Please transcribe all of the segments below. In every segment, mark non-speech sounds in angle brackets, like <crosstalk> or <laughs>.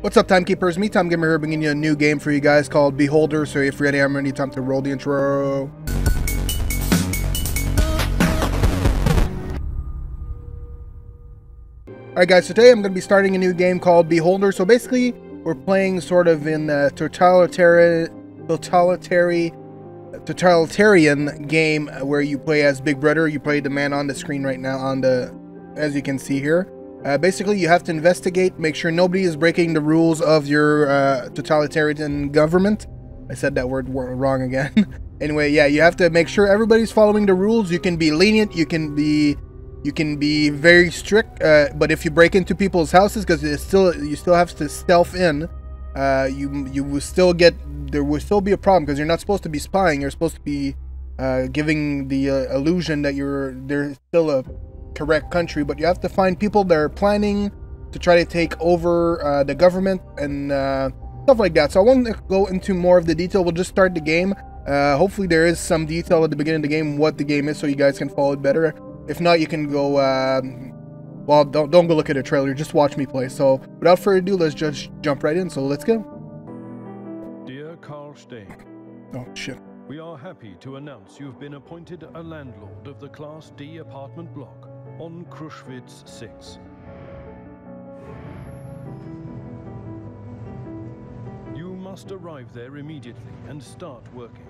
What's up, timekeepers? Me-Time Gamer here, bringing you a new game for you guys called Beholder. So if you're ready, I'm ready. Time to roll the intro. Alright guys, so today I'm going to be starting a new game called Beholder. So basically, we're playing sort of in a totalitarian, totalitarian, totalitarian game where you play as Big Brother. You play the man on the screen right now on the, as you can see here. Uh, basically, you have to investigate, make sure nobody is breaking the rules of your uh, totalitarian government. I said that word wrong again. <laughs> anyway, yeah, you have to make sure everybody's following the rules. You can be lenient, you can be you can be very strict, uh, but if you break into people's houses, because still you still have to stealth in, uh, you you will still get there will still be a problem because you're not supposed to be spying. You're supposed to be uh, giving the uh, illusion that you're there's still a correct country, but you have to find people that are planning to try to take over uh, the government and uh, stuff like that. So I won't go into more of the detail. We'll just start the game. Uh, hopefully there is some detail at the beginning of the game what the game is so you guys can follow it better. If not, you can go. Um, well, don't don't go look at a trailer. Just watch me play. So without further ado, let's just jump right in. So let's go. Dear Carl Stein. Oh shit. We are happy to announce you've been appointed a landlord of the Class D apartment block on Krushwitz 6. You must arrive there immediately and start working.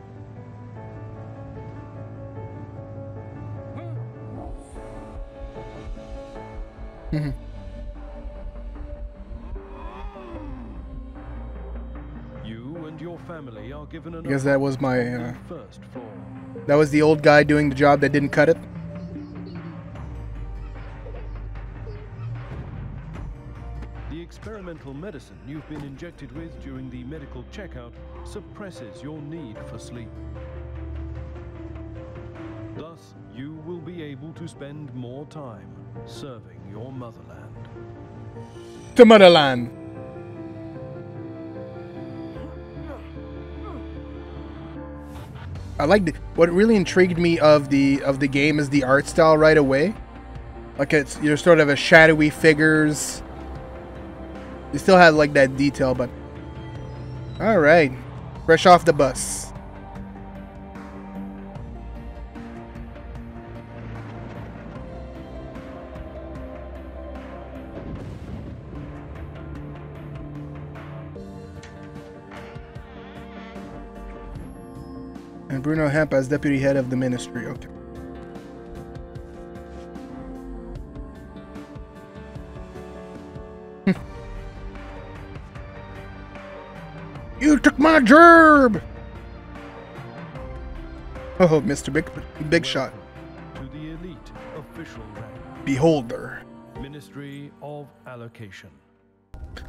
you and your family are given an I guess that was my. Uh, first floor. that was the old guy doing the job that didn't cut it. Experimental medicine you've been injected with during the medical checkout suppresses your need for sleep. Thus, you will be able to spend more time serving your motherland. To motherland. I like the, what really intrigued me of the of the game is the art style right away. Like it's you're sort of a shadowy figures. You still have like that detail, but all right, fresh off the bus. And Bruno Hemp as deputy head of the ministry. Okay. You took my gerb! Oh, Mr. Big Big Shot. To the elite official rank, Beholder. Ministry of Allocation.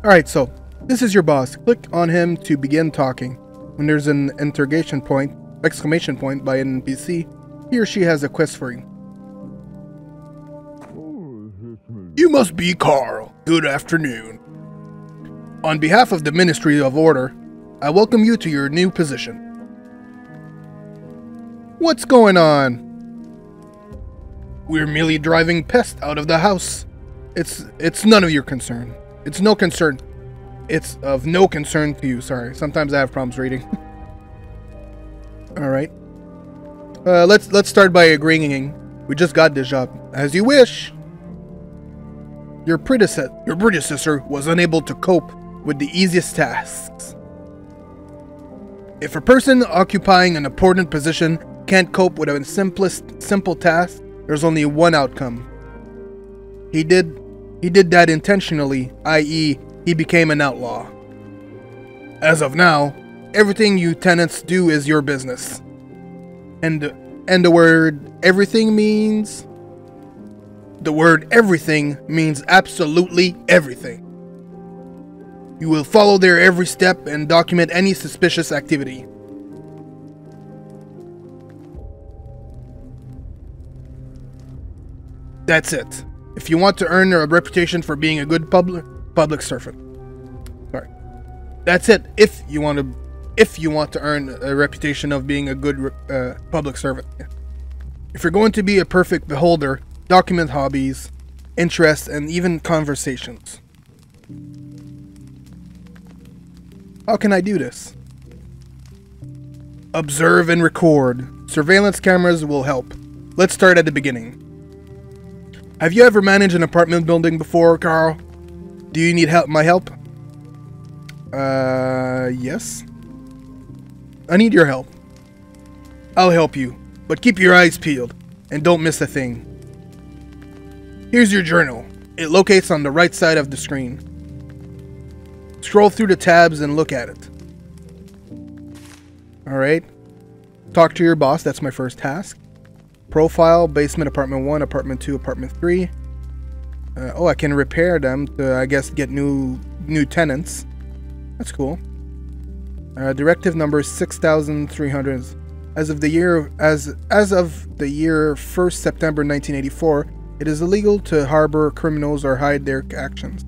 Alright, so this is your boss. Click on him to begin talking. When there's an interrogation point, exclamation point by an NPC, he or she has a quest for you. You must be Carl. Good afternoon. On behalf of the Ministry of Order, I welcome you to your new position. What's going on? We're merely driving pests out of the house. It's it's none of your concern. It's no concern. It's of no concern to you. Sorry. Sometimes I have problems reading. <laughs> All right. Uh, let's let's start by agreeing. We just got this job. As you wish. Your predecessor, your predecessor was unable to cope with the easiest tasks. If a person occupying an important position can't cope with a simplest simple task, there's only one outcome. He did he did that intentionally, i.e., he became an outlaw. As of now, everything you tenants do is your business. And and the word everything means the word everything means absolutely everything. You will follow their every step and document any suspicious activity. That's it. If you want to earn a reputation for being a good public public servant. Sorry. That's it. If you want to if you want to earn a reputation of being a good uh, public servant. If you're going to be a perfect beholder, document hobbies, interests, and even conversations. How can I do this? Observe and record. Surveillance cameras will help. Let's start at the beginning. Have you ever managed an apartment building before, Carl? Do you need help? My help? Uh, yes. I need your help. I'll help you, but keep your eyes peeled and don't miss a thing. Here's your journal. It locates on the right side of the screen. Scroll through the tabs and look at it. Alright. Talk to your boss, that's my first task. Profile, basement, apartment 1, apartment 2, apartment 3. Uh, oh, I can repair them to, I guess, get new new tenants. That's cool. Uh, directive number 6300 as of the year as as of the year 1st September 1984 it is illegal to harbor criminals or hide their actions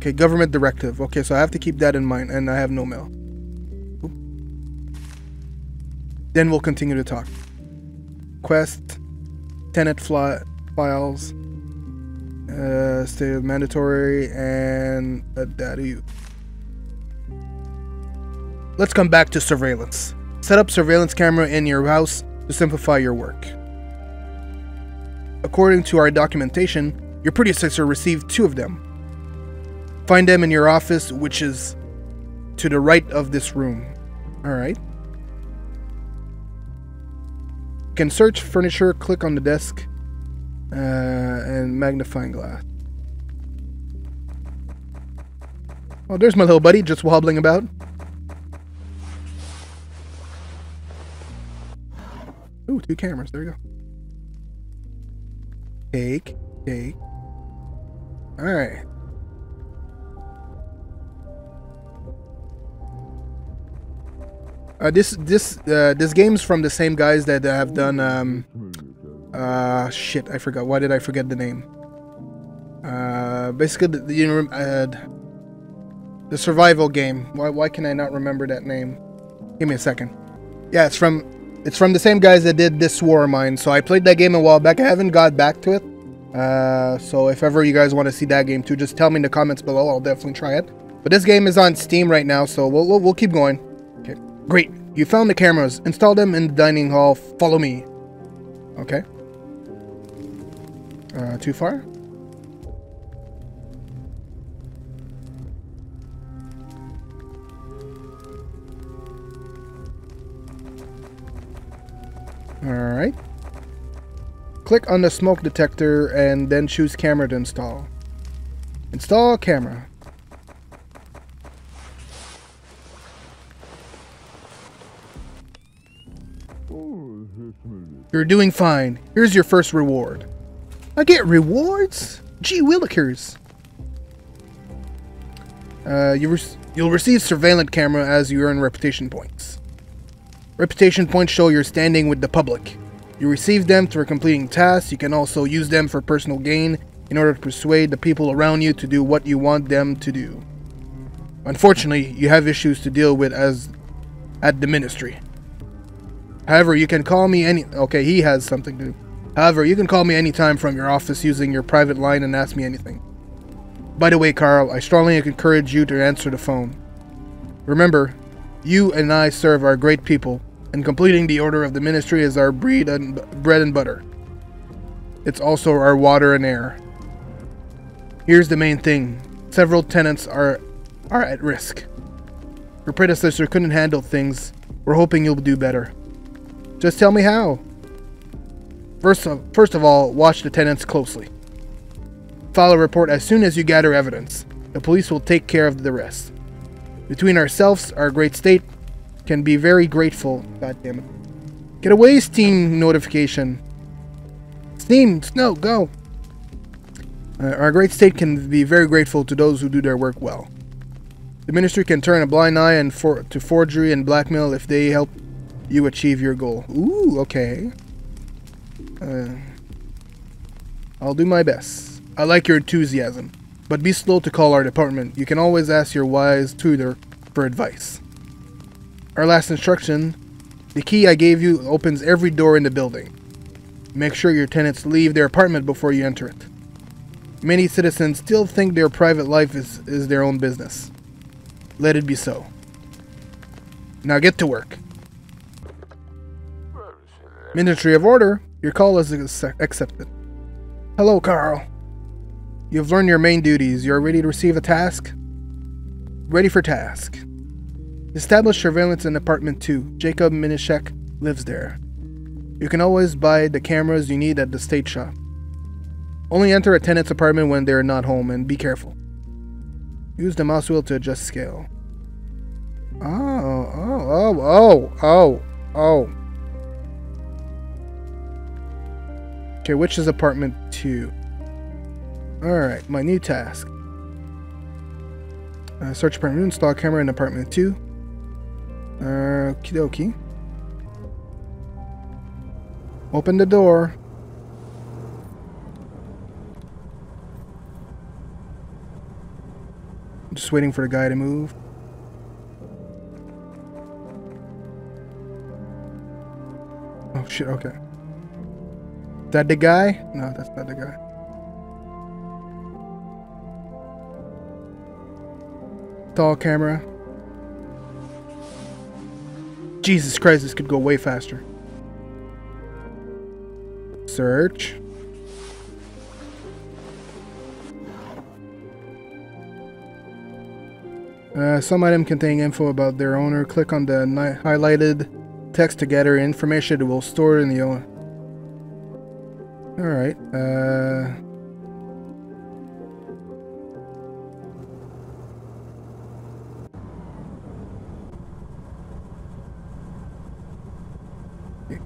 okay government directive okay so I have to keep that in mind and I have no mail Oop. then we'll continue to talk quest tenant fly, files uh, stay mandatory and a data Let's come back to surveillance. Set up surveillance camera in your house to simplify your work. According to our documentation, your predecessor received two of them. Find them in your office, which is to the right of this room. Alright. Can search furniture, click on the desk, uh, and magnifying glass. Oh, there's my little buddy just wobbling about. Ooh, two cameras. There you go. Take, take. All right. Uh, this this uh, this game's from the same guys that have done um uh shit I forgot why did I forget the name uh basically the, uh, the survival game why why can I not remember that name give me a second yeah it's from it's from the same guys that did This War of Mine. So I played that game a while back. I haven't got back to it. Uh, so if ever you guys want to see that game too, just tell me in the comments below. I'll definitely try it. But this game is on Steam right now, so we'll, we'll, we'll keep going. Great. You found the cameras. Install them in the dining hall. Follow me. Okay. Uh, too far? Alright. Click on the smoke detector and then choose camera to install. Install camera. You're doing fine. Here's your first reward. I get rewards? Gee willikers. Uh, you re you'll receive surveillance camera as you earn reputation points. Reputation points show your standing with the public. You receive them through completing tasks. You can also use them for personal gain in order to persuade the people around you to do what you want them to do. Unfortunately, you have issues to deal with as at the ministry. However, you can call me any okay, he has something to. However, you can call me anytime from your office using your private line and ask me anything. By the way, Carl, I strongly encourage you to answer the phone. Remember, you and I serve our great people and completing the order of the ministry is our bread and, bread and butter. It's also our water and air. Here's the main thing. Several tenants are are at risk. Your predecessor couldn't handle things. We're hoping you'll do better. Just tell me how. First of, first of all, watch the tenants closely. File a report as soon as you gather evidence. The police will take care of the rest. Between ourselves, our great state, can be very grateful. God damn it. Get away, Steam notification. Steam, Snow, go. Uh, our great state can be very grateful to those who do their work well. The ministry can turn a blind eye and for to forgery and blackmail if they help you achieve your goal. Ooh, okay. Uh, I'll do my best. I like your enthusiasm, but be slow to call our department. You can always ask your wise tutor for advice. Our last instruction, the key I gave you opens every door in the building. Make sure your tenants leave their apartment before you enter it. Many citizens still think their private life is, is their own business. Let it be so. Now get to work. Ministry of Order, your call is accepted. Hello, Carl. You've learned your main duties. You're ready to receive a task? Ready for task. Establish surveillance in apartment 2. Jacob Minishek lives there. You can always buy the cameras you need at the state shop. Only enter a tenant's apartment when they're not home and be careful. Use the mouse wheel to adjust scale. Oh, oh, oh, oh, oh, oh. Okay, which is apartment 2? Alright, my new task. Uh, search apartment, install camera in apartment 2. Uh, okie dokie. Open the door. Just waiting for the guy to move. Oh shit, okay. That the guy? No, that's not the guy. Tall camera. Jesus Christ, this could go way faster. Search. Uh, some item containing info about their owner. Click on the highlighted text to gather information. It will store in the owner. Alright. Uh...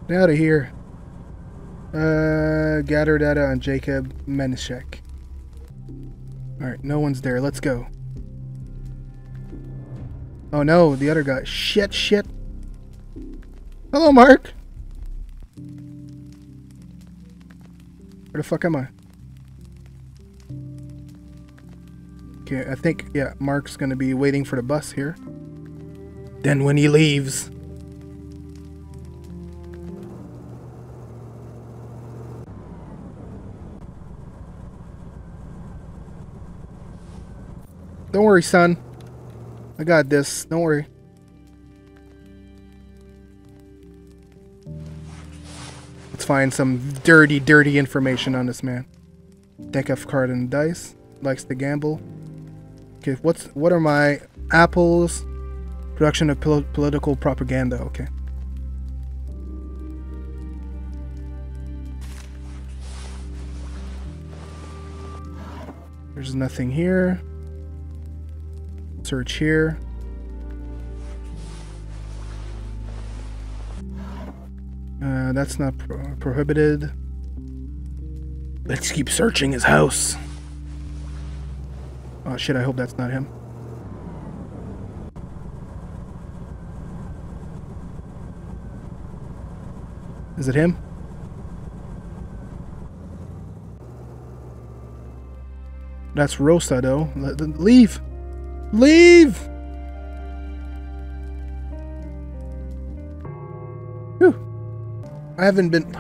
Get out of here. Uh, gather data on Jacob Menishek. Alright, no one's there. Let's go. Oh no, the other guy. Shit, shit. Hello, Mark. Where the fuck am I? Okay, I think, yeah, Mark's gonna be waiting for the bus here. Then when he leaves... Don't worry, son. I got this. Don't worry. Let's find some dirty, dirty information on this man. Deck of card and dice. Likes to gamble. Okay, what's what are my apples? Production of pol political propaganda. Okay. There's nothing here. Search here. Uh, that's not pro prohibited. Let's keep searching his house. Oh shit, I hope that's not him. Is it him? That's Rosa, though. Leave! Leave! I haven't been...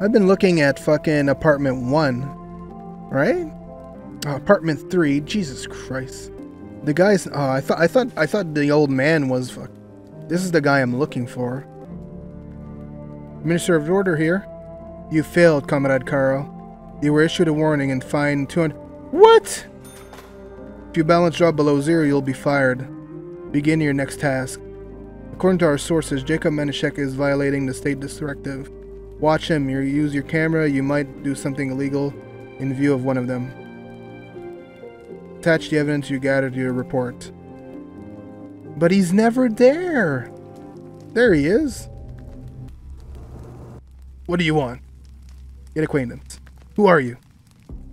I've been looking at fucking apartment one, right? Oh, apartment three. Jesus Christ. The guy's. Oh, I thought. I thought. I thought the old man was. Fuck. This is the guy I'm looking for. Minister of Order here. You failed, Comrade Carl. You were issued a warning and fined 200. What? If you balance job below zero, you'll be fired. Begin your next task. According to our sources, Jacob Menishek is violating the state directive. Watch him. You use your camera, you might do something illegal in view of one of them. Attach the evidence you gathered to your report. But he's never there. There he is. What do you want? Get acquaintance. Who are you?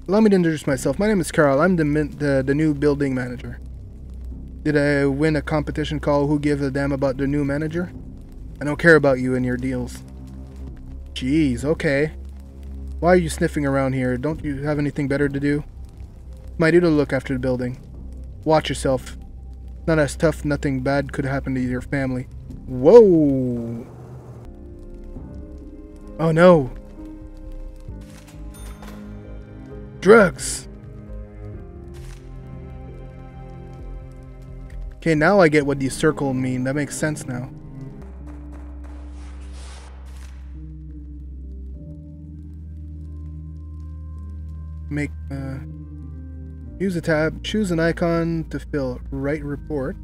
Allow me to introduce myself. My name is Carl. I'm the, the, the new building manager. Did I win a competition call who gives a damn about the new manager? I don't care about you and your deals. Jeez, okay. Why are you sniffing around here? Don't you have anything better to do? My duty to look after the building. Watch yourself. Not as tough, nothing bad could happen to your family. Whoa! Oh no! Drugs! Okay, now I get what these circles mean. That makes sense now. Make, uh, use a tab, choose an icon to fill, write report.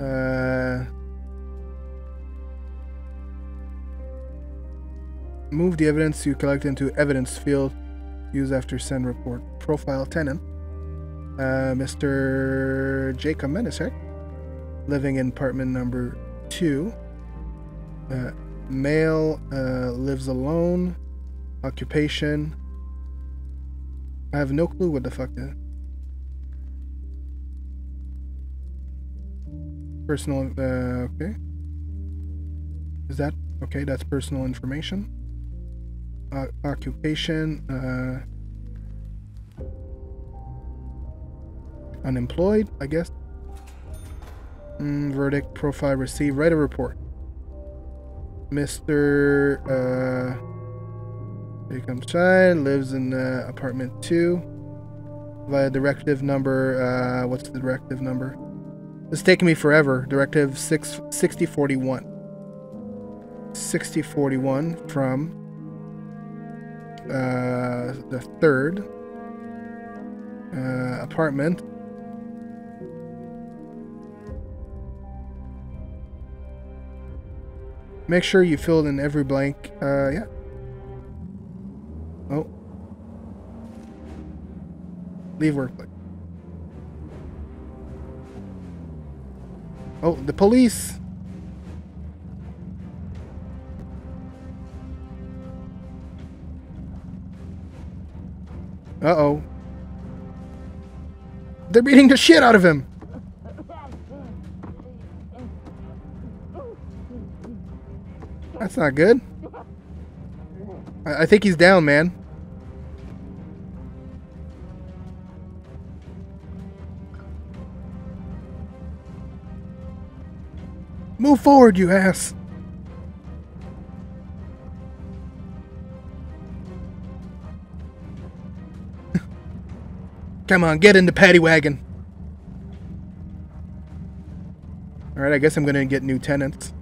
Uh, move the evidence you collect into evidence field, use after send report. Profile tenant. Uh, Mr. Jacob Menisek, living in apartment number two. Uh, male, uh, lives alone. Occupation. I have no clue what the fuck that. Personal, uh, okay. Is that, okay, that's personal information. Uh, occupation, Unemployed, I guess. Mm, verdict, profile, receive, write a report. Mr. Uh, Jacob Chine lives in uh, apartment 2 via directive number. Uh, what's the directive number? It's taking me forever. Directive 6, 6041. 6041 from uh, the third uh, apartment Make sure you fill in every blank. Uh, yeah. Oh. Leave workplace. Oh, the police. Uh-oh. They're beating the shit out of him. That's not good. I, I think he's down, man. Move forward, you ass. <laughs> Come on, get in the paddy wagon. Alright, I guess I'm gonna get new tenants.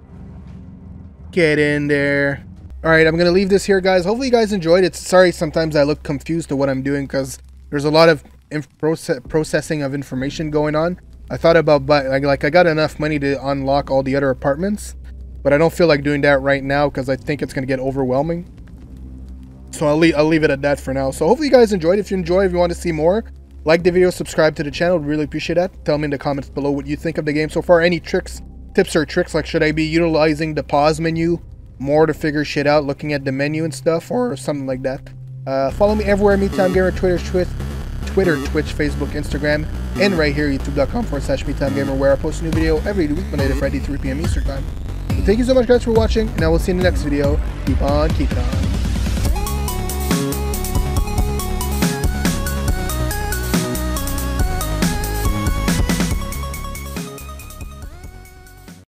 Get in there. Alright, I'm going to leave this here, guys. Hopefully you guys enjoyed it. Sorry, sometimes I look confused to what I'm doing because there's a lot of process processing of information going on. I thought about, but like, like I got enough money to unlock all the other apartments, but I don't feel like doing that right now because I think it's going to get overwhelming. So I'll leave, I'll leave it at that for now. So hopefully you guys enjoyed. If you enjoy, if you want to see more, like the video, subscribe to the channel. Really appreciate that. Tell me in the comments below what you think of the game so far. Any tricks, tips or tricks like should I be utilizing the pause menu more to figure shit out looking at the menu and stuff or something like that. Uh, follow me everywhere, MeTime Gamer, Twitter, Twitch, Twitter, Twitch, Facebook, Instagram, and right here, youtube.com forward slash MeTime Gamer, where I post a new video every week, Monday to Friday, 3 p.m. Eastern Time. So thank you so much guys for watching, and I will see you in the next video. Keep on keeping on.